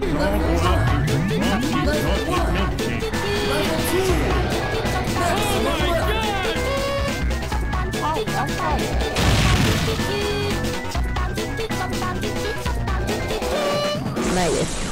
Oh my god! I'm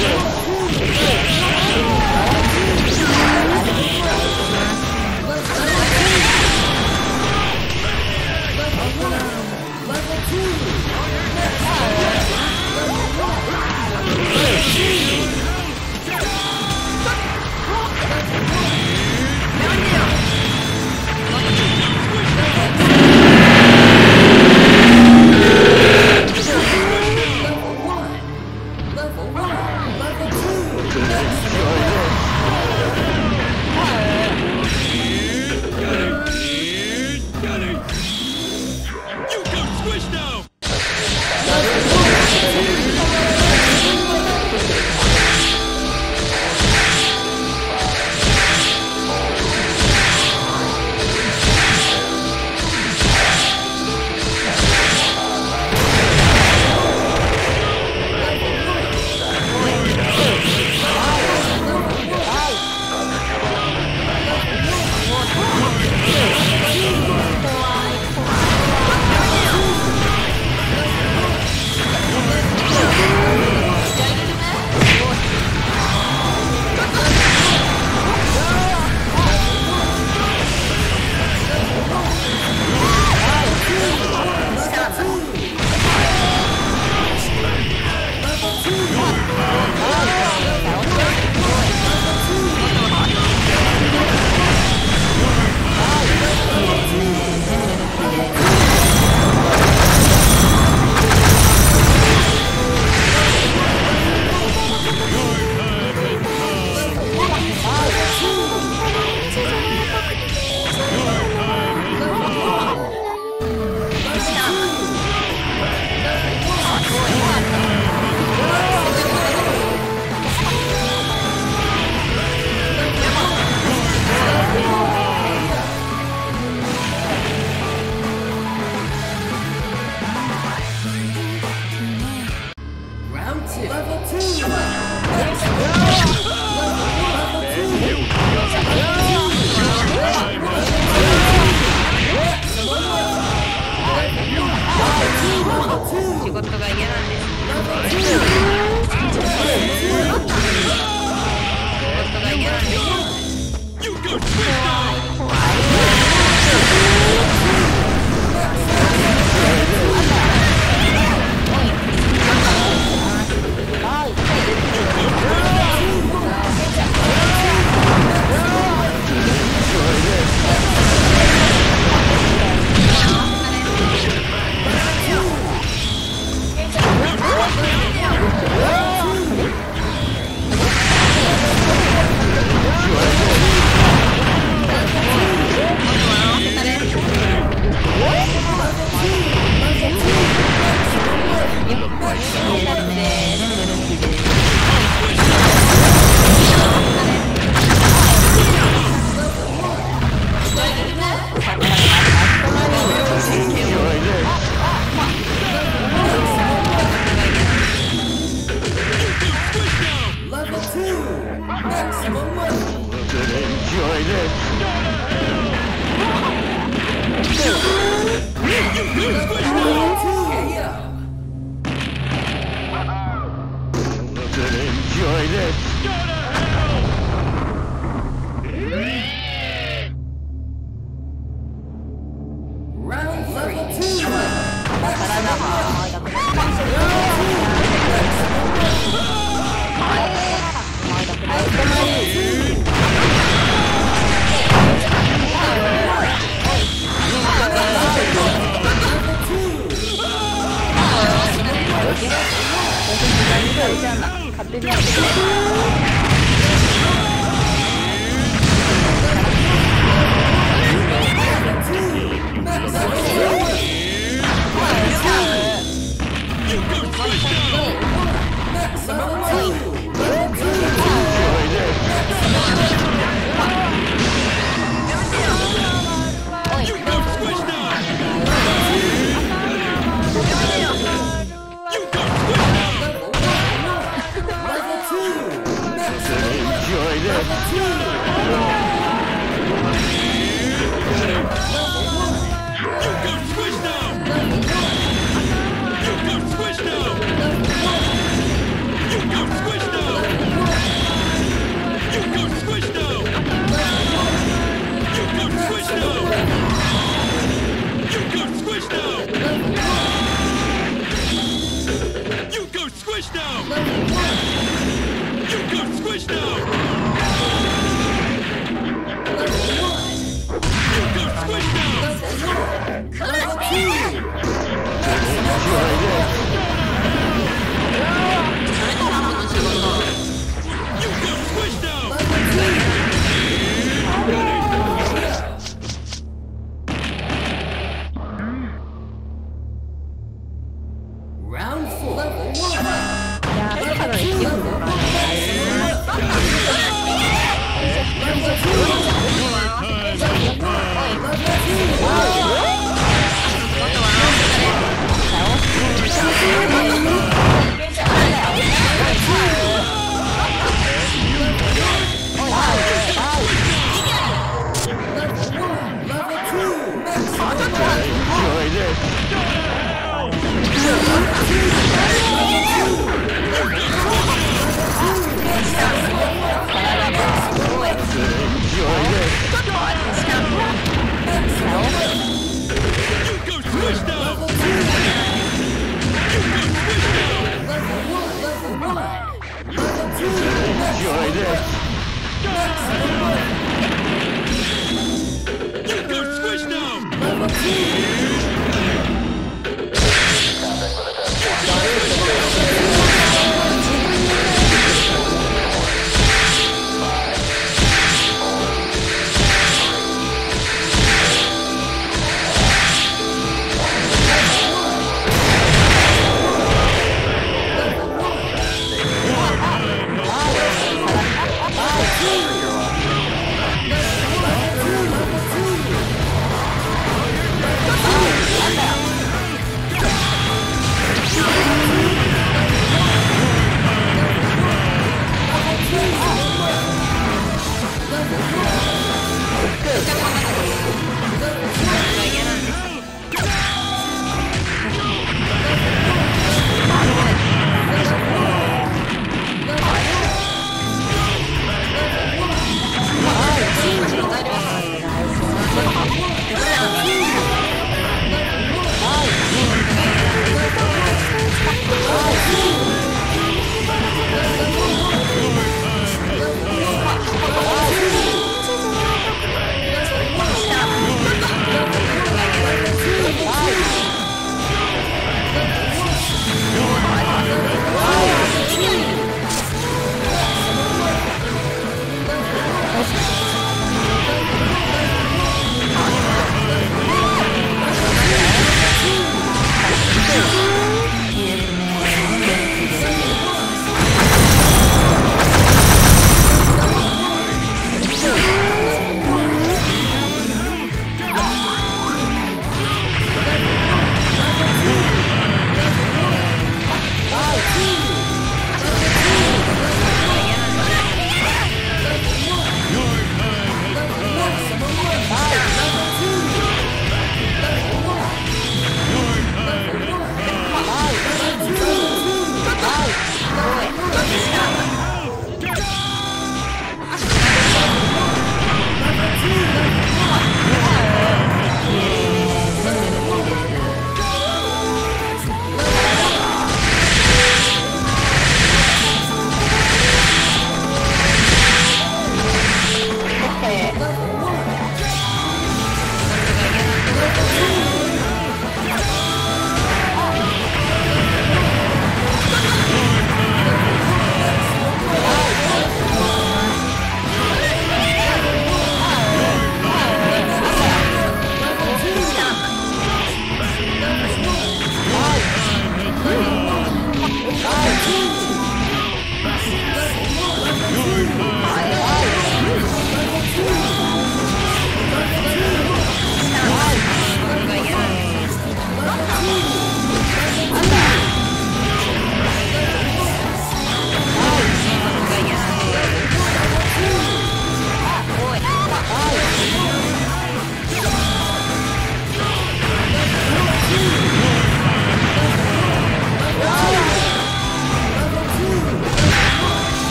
Yeah. Jesus!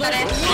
頑張れ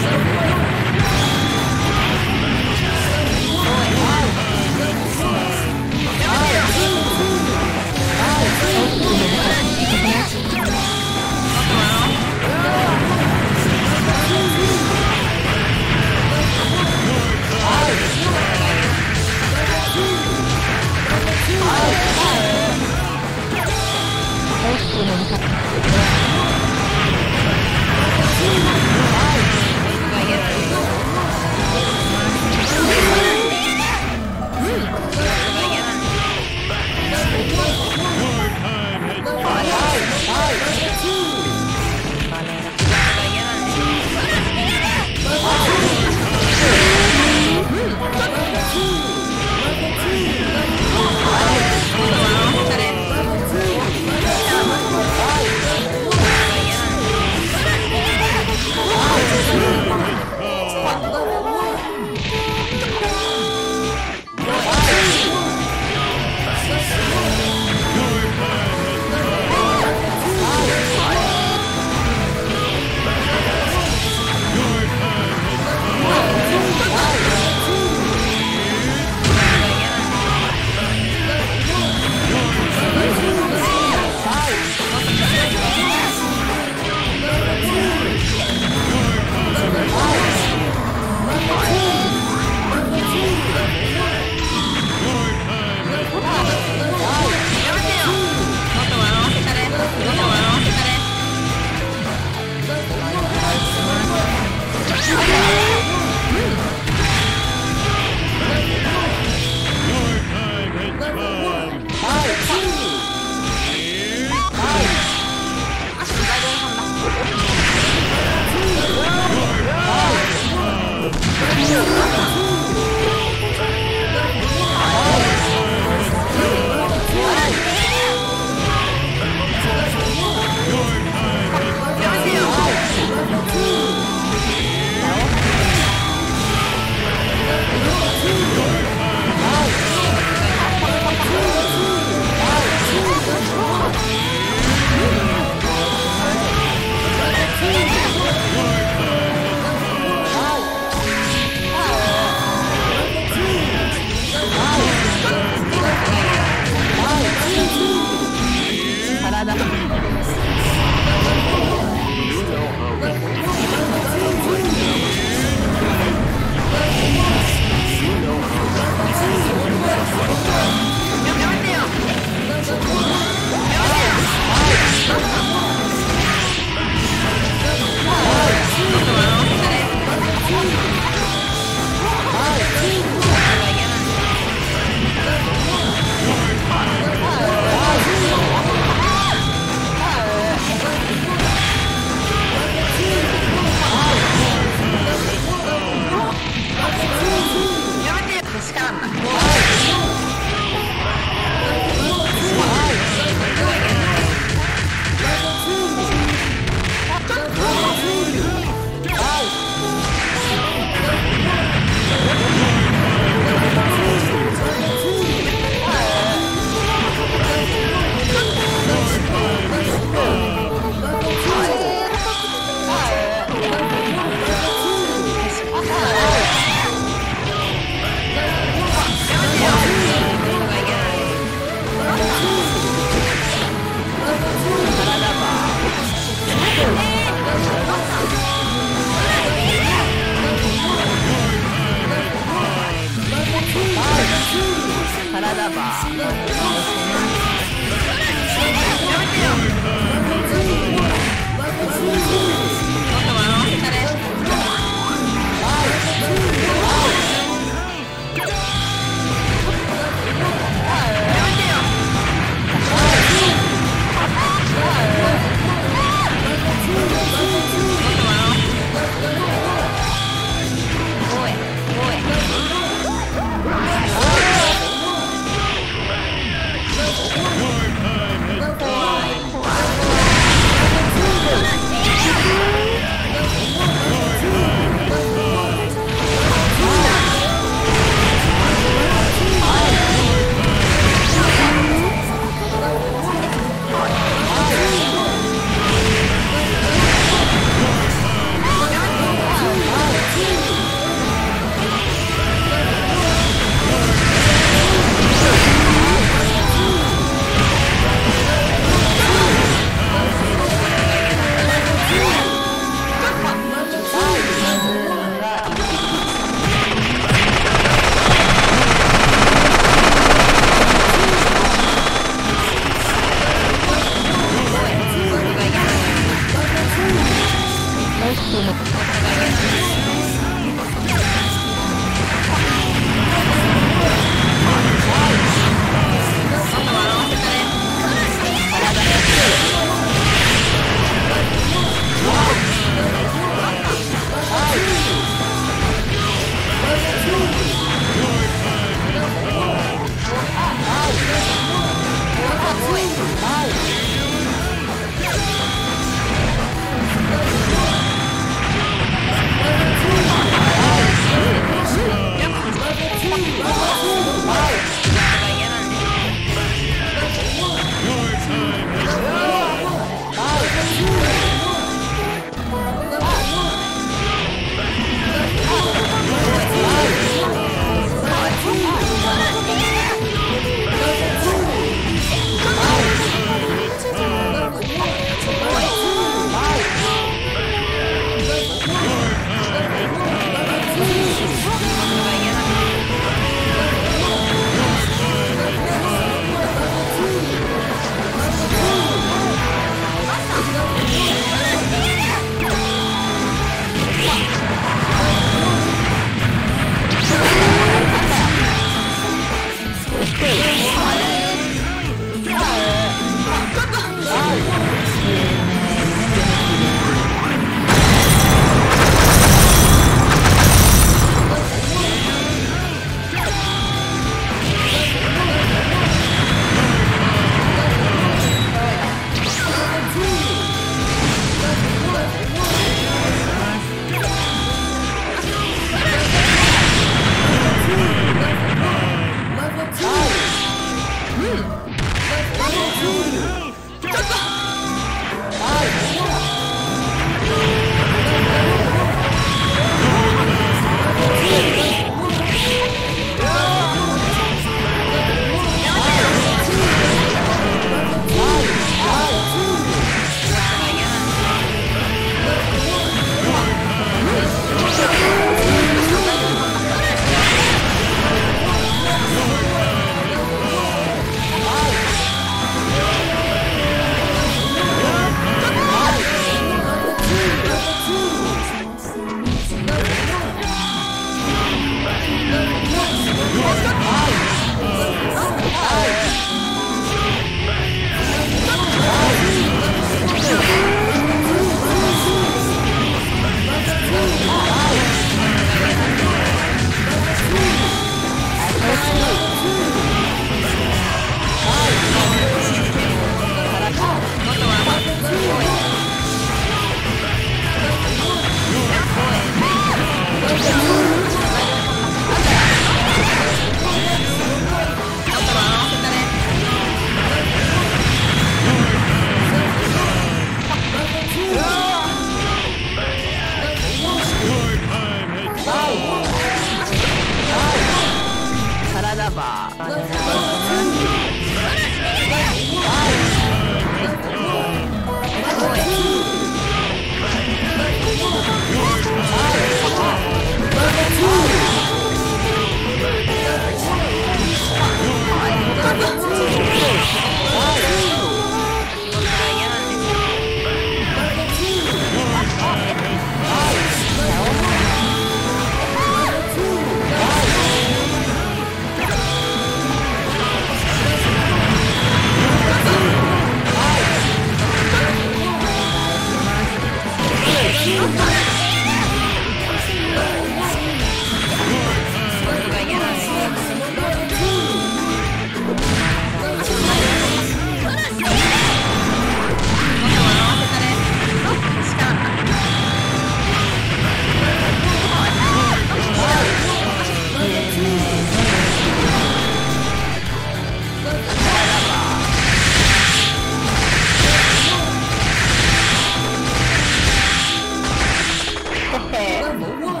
Level 1.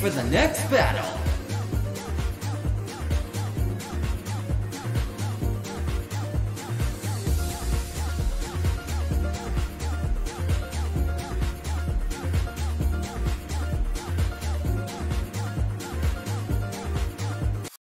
For the next!